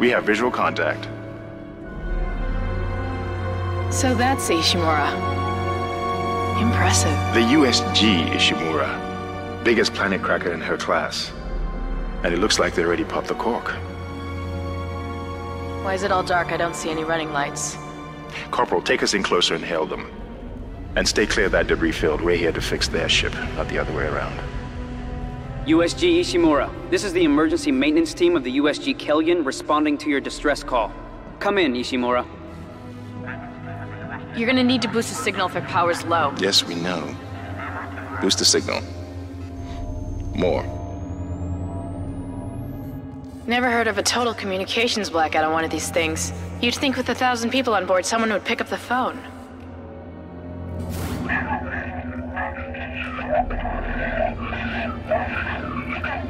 We have visual contact. So that's Ishimura. Impressive. The USG Ishimura. Biggest planet cracker in her class. And it looks like they already popped the cork. Why is it all dark? I don't see any running lights. Corporal, take us in closer and hail them. And stay clear of that debris field. We're here to fix their ship, not the other way around. USG Ishimura, this is the emergency maintenance team of the USG Kellion responding to your distress call. Come in, Ishimura. You're gonna need to boost the signal if it power's low. Yes, we know. Boost the signal. More. Never heard of a total communications blackout on one of these things. You'd think with a thousand people on board, someone would pick up the phone.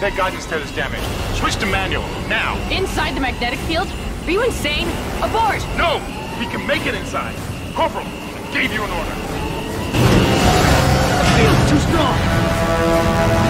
Their guidance is damaged. Switch to manual, now! Inside the magnetic field? Are you insane? Abort! No! We can make it inside! Corporal, I gave you an order. The field's too strong.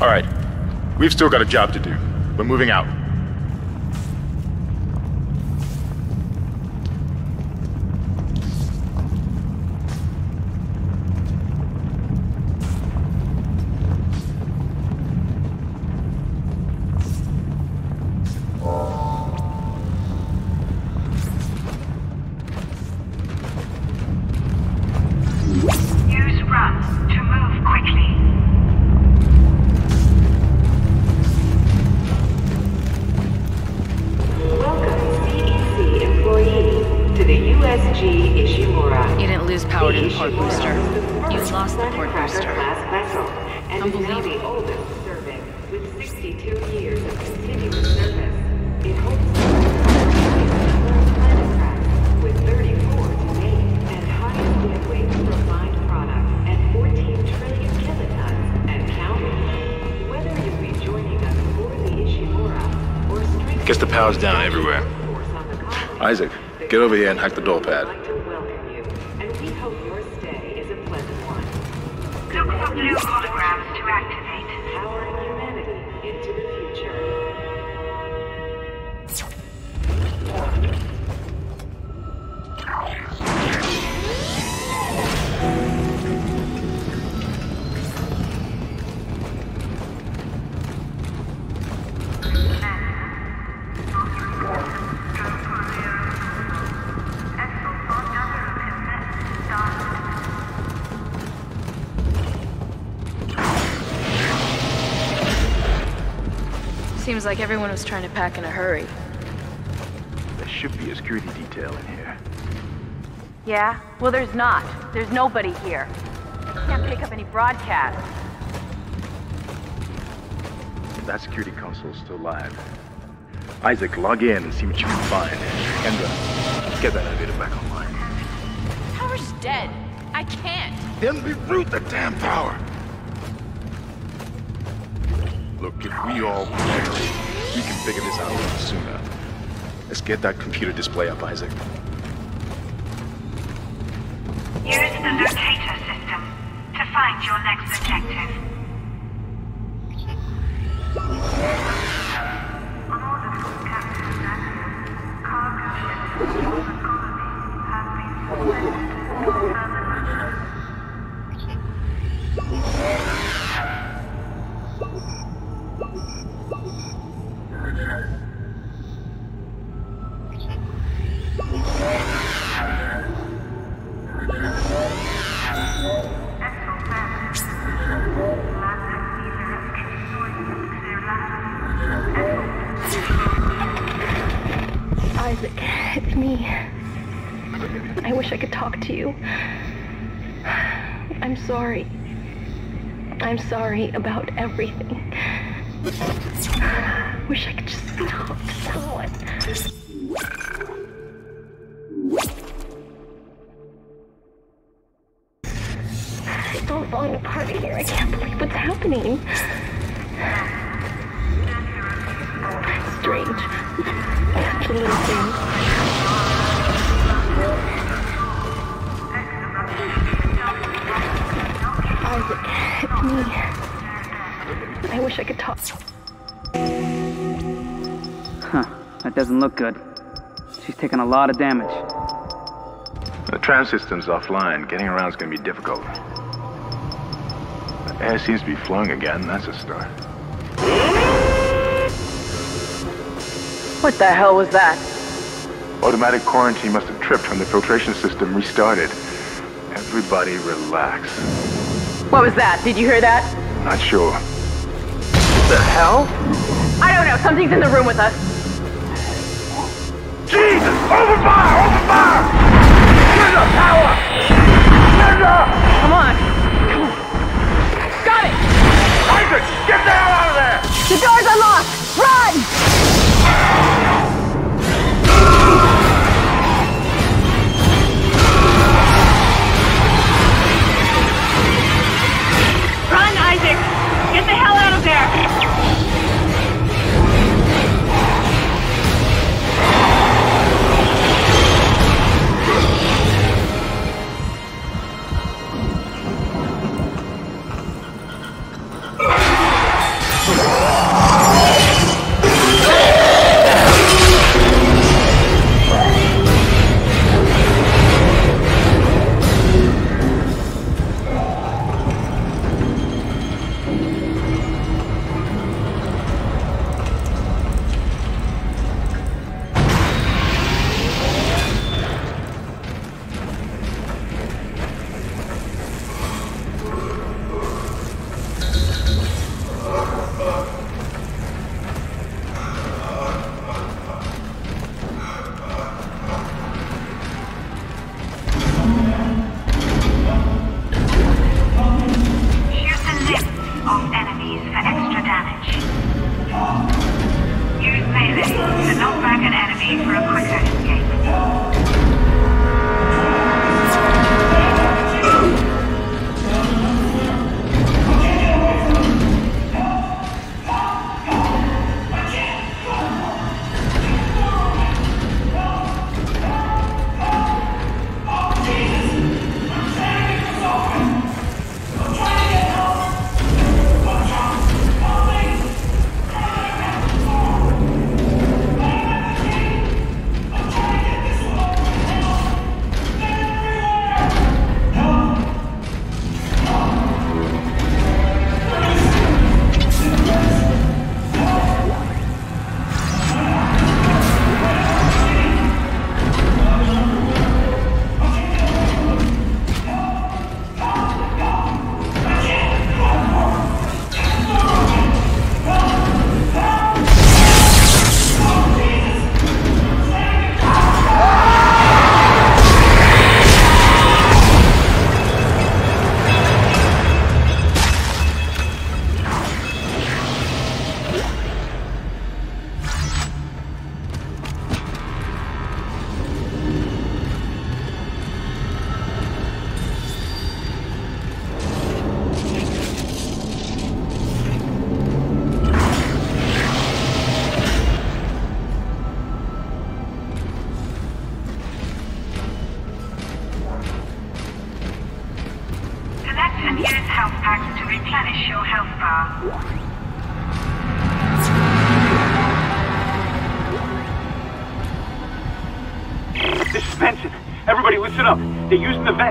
All right, we've still got a job to do. We're moving out. USG Ishimura. You didn't lose power to the The port booster. You first lost the port booster. class vessel, and is now the Unbelievable. serving, with 62 years of continuous service. It holds the record planet craft with 34 to and highest deadweight for refined products at 14 trillion kilotons and counting. Whether you'll be joining us aboard the Ishimura or Guess the power's down everywhere. force on the colony, Isaac, get over here and hack the door pad. like Seems like everyone was trying to pack in a hurry. There should be a security detail in here. Yeah? Well, there's not. There's nobody here. Can't pick up any broadcast. That security console's still live. Isaac, log in and see what you can find. Kendra, uh, get that elevator back online. Power's dead. I can't. Then reroute the damn power. Look, if we all collaborate, we can figure this out sooner. Let's get that computer display up, Isaac. Use the locator system to find your next objective. I'm sorry about everything. Wish I could just talk to someone. It's all falling apart here. I can't believe what's happening. Strange. Such a little thing. Me. I wish I could talk. Huh. That doesn't look good. She's taken a lot of damage. The tram system's offline. Getting around's gonna be difficult. The air seems to be flowing again. That's a start. What the hell was that? Automatic quarantine must have tripped when the filtration system restarted. Everybody relax. What was that? Did you hear that? Not sure. The hell? I don't know. Something's in the room with us. Jesus! Open fire! Open fire! Get the power! Get Come on. Got it! Isaac! Get the hell out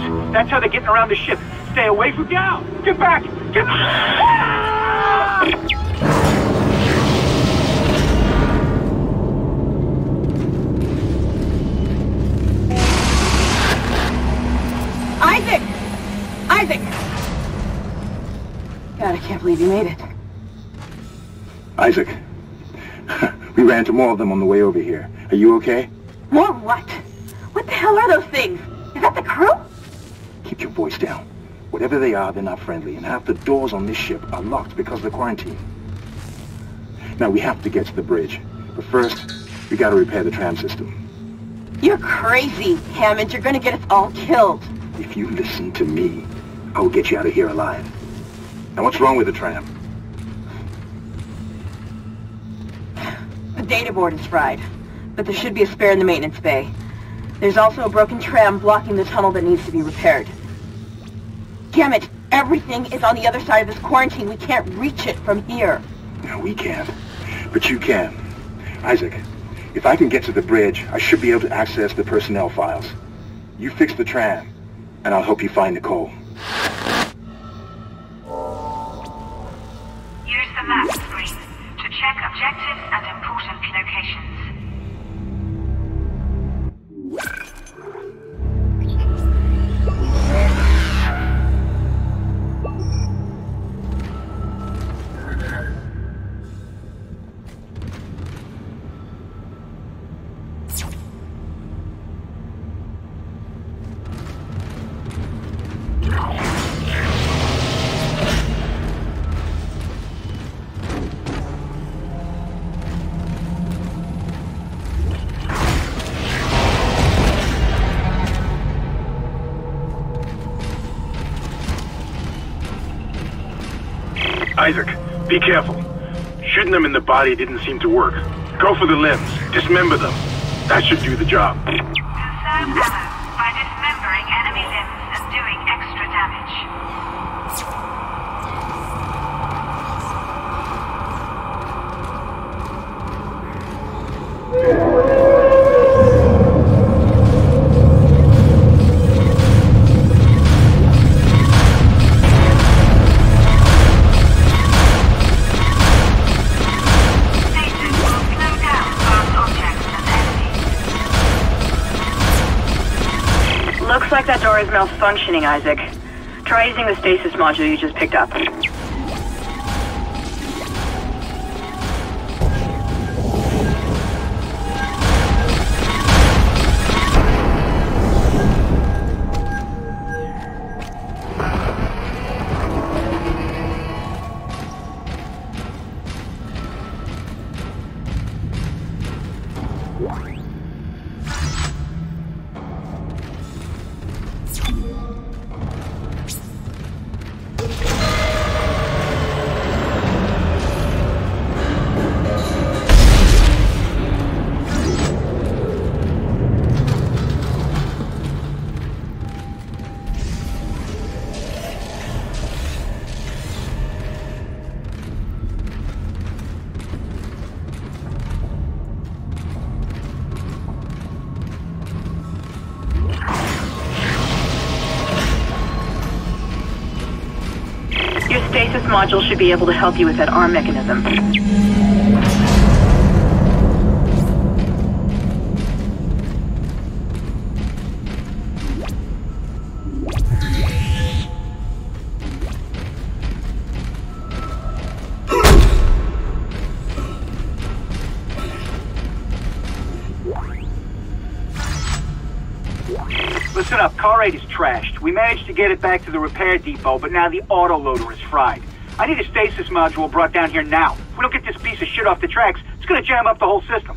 using. That's how they're getting around the ship. Stay away from down. Get back. Get back! Isaac! Isaac! God, I can't believe you made it. Isaac, we ran into more of them on the way over here. Are you okay? More what? What the hell are those things? Is that the crew? Your voice down. Whatever they are, they're not friendly, and half the doors on this ship are locked because of the quarantine. Now, we have to get to the bridge. But first, we gotta repair the tram system. You're crazy, Hammond. You're gonna get us all killed. If you listen to me, I will get you out of here alive. Now, what's wrong with the tram? The data board is fried, but there should be a spare in the maintenance bay. There's also a broken tram blocking the tunnel that needs to be repaired. Damn it! Everything is on the other side of this quarantine. We can't reach it from here. No, we can't. But you can. Isaac, if I can get to the bridge, I should be able to access the personnel files. You fix the tram, and I'll help you find Nicole. Be careful. Shooting them in the body didn't seem to work. Go for the limbs. Dismember them. That should do the job. By dismembering enemy limbs and doing extra damage. Door is malfunctioning, Isaac. Try using the stasis module you just picked up. Module should be able to help you with that arm mechanism. Listen up, car 8 is trashed. We managed to get it back to the repair depot, but now the autoloader is fried. I need a stasis module brought down here now. If we don't get this piece of shit off the tracks, it's gonna jam up the whole system.